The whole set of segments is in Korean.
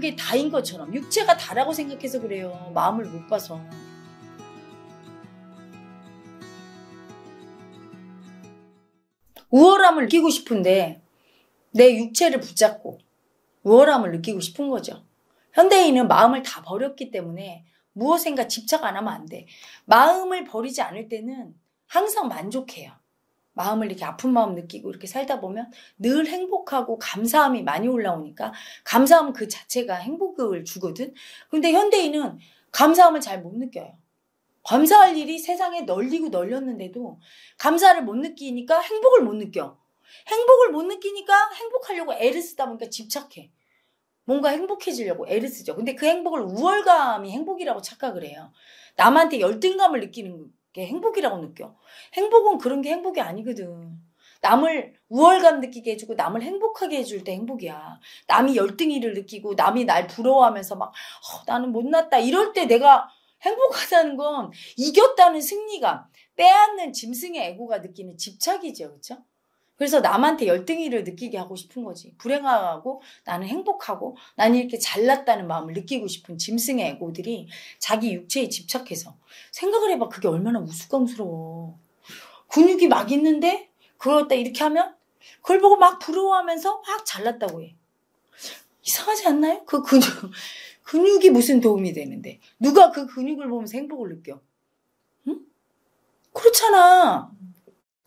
그게 다인 것처럼 육체가 다라고 생각해서 그래요. 마음을 못 봐서. 우월함을 느끼고 싶은데 내 육체를 붙잡고 우월함을 느끼고 싶은 거죠. 현대인은 마음을 다 버렸기 때문에 무엇인가 집착 안 하면 안 돼. 마음을 버리지 않을 때는 항상 만족해요. 마음을 이렇게 아픈 마음 느끼고 이렇게 살다 보면 늘 행복하고 감사함이 많이 올라오니까 감사함은 그 자체가 행복을 주거든. 근데 현대인은 감사함을 잘 못 느껴요. 감사할 일이 세상에 널리고 널렸는데도 감사를 못 느끼니까 행복을 못 느껴. 행복을 못 느끼니까 행복하려고 애를 쓰다 보니까 집착해. 뭔가 행복해지려고 애를 쓰죠. 근데 그 행복을 우월감이 행복이라고 착각을 해요. 남한테 열등감을 느끼는 게 행복이라고 느껴. 행복은 그런 게 행복이 아니거든. 남을 우월감 느끼게 해주고 남을 행복하게 해줄 때 행복이야. 남이 열등이를 느끼고 남이 날 부러워하면서 막 어, 나는 못났다 이럴 때 내가 행복하다는 건 이겼다는 승리감, 빼앗는 짐승의 에고가 느끼는 집착이죠. 그렇죠? 그래서 남한테 열등이를 느끼게 하고 싶은 거지. 불행하고 나는 행복하고 나는 이렇게 잘났다는 마음을 느끼고 싶은 짐승의 에고들이 자기 육체에 집착해서 생각을 해봐. 그게 얼마나 우스꽝스러워. 근육이 막 있는데 그걸 다 이렇게 하면 그걸 보고 막 부러워하면서 막 잘났다고 해. 이상하지 않나요? 그 근육, 근육이 무슨 도움이 되는데. 누가 그 근육을 보면서 행복을 느껴? 응? 그렇잖아.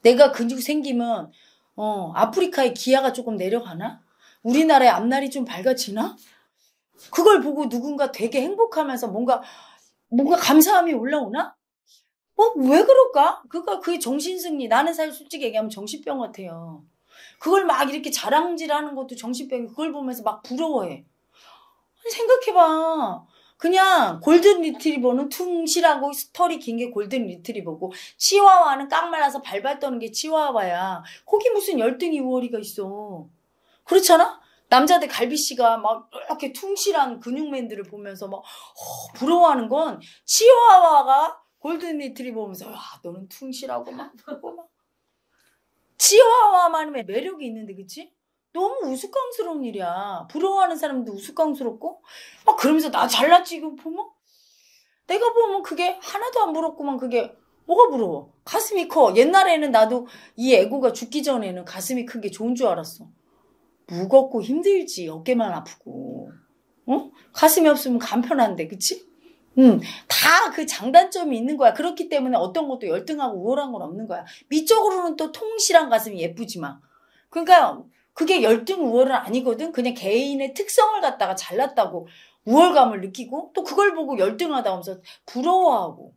내가 근육 생기면 어, 아프리카의 기아가 조금 내려가나? 우리나라의 앞날이 좀 밝아지나? 그걸 보고 누군가 되게 행복하면서 뭔가, 뭔가 감사함이 올라오나? 어, 왜 그럴까? 그가 그게 정신승리. 나는 사실 솔직히 얘기하면 정신병 같아요. 그걸 막 이렇게 자랑질 하는 것도 정신병이 그걸 보면서 막 부러워해. 생각해봐. 그냥 골든 리트리버는 퉁실하고 스털이 긴 게 골든 리트리버고 치와와는 깡말라서 발발 떠는 게 치와와야. 거기 무슨 열등이 우월이가 있어. 그렇잖아? 남자들 갈비씨가 막 이렇게 퉁실한 근육맨들을 보면서 막 어, 부러워하는 건 치와와가 골든 리트리버 보면서 와 너는 퉁실하고 막 치와와만의 매력이 있는데 그치? 너무 우스꽝스러운 일이야. 부러워하는 사람도 우스꽝스럽고, 막 그러면서 나 잘났지, 이거 보면? 내가 보면 그게 하나도 안 부럽구만, 그게. 뭐가 부러워? 가슴이 커. 옛날에는 나도 이 애고가 죽기 전에는 가슴이 큰 게 좋은 줄 알았어. 무겁고 힘들지, 어깨만 아프고. 어? 가슴이 없으면 간편한데, 그치? 응, 다 그 장단점이 있는 거야. 그렇기 때문에 어떤 것도 열등하고 우월한 건 없는 거야. 미적으로는 또 통실한 가슴이 예쁘지만. 그러니까 그게 열등 우월은 아니거든. 그냥 개인의 특성을 갖다가 잘났다고 우월감을 느끼고 또 그걸 보고 열등하다 하면서 부러워하고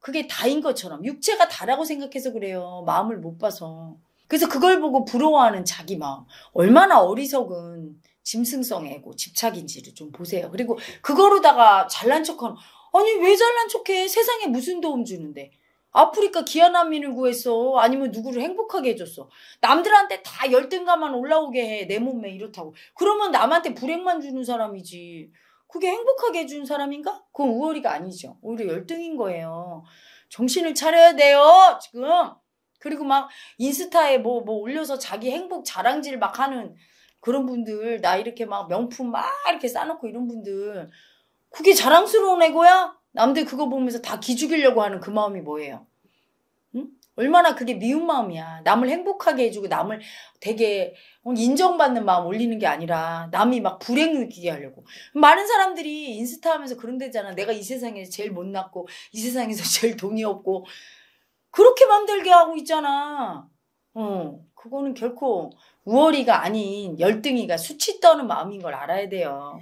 그게 다인 것처럼 육체가 다라고 생각해서 그래요. 마음을 못 봐서. 그래서 그걸 보고 부러워하는 자기 마음. 얼마나 어리석은 짐승성애고 집착인지를 좀 보세요. 그리고 그거로다가 잘난 척하는 아니 왜 잘난 척해? 세상에 무슨 도움 주는데. 아프리카 기아난민을 구했어. 아니면 누구를 행복하게 해줬어. 남들한테 다 열등감만 올라오게 해. 내 몸매 이렇다고. 그러면 남한테 불행만 주는 사람이지. 그게 행복하게 해준 사람인가? 그건 우월이가 아니죠. 오히려 열등인 거예요. 정신을 차려야 돼요. 지금. 그리고 막 인스타에 뭐, 뭐 올려서 자기 행복 자랑질 막 하는 그런 분들, 나 이렇게 막 명품 막 이렇게 싸놓고 이런 분들. 그게 자랑스러운 애고야? 남들 그거 보면서 다 기죽이려고 하는 그 마음이 뭐예요? 응? 얼마나 그게 미운 마음이야. 남을 행복하게 해주고 남을 되게 인정받는 마음 올리는 게 아니라 남이 막 불행 느끼게 하려고. 많은 사람들이 인스타 하면서 그런 데잖아. 내가 이 세상에서 제일 못났고 이 세상에서 제일 돈이 없고 그렇게 만들게 하고 있잖아. 어, 그거는 결코 우월이가 아닌 열등이가 수치 떠는 마음인 걸 알아야 돼요.